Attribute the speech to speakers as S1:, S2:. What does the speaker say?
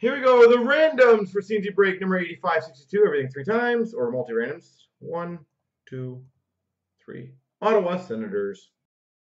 S1: Here we go. The randoms for CNC break number 8562. Everything three times or multi randoms. One, two, three. Ottawa Senators.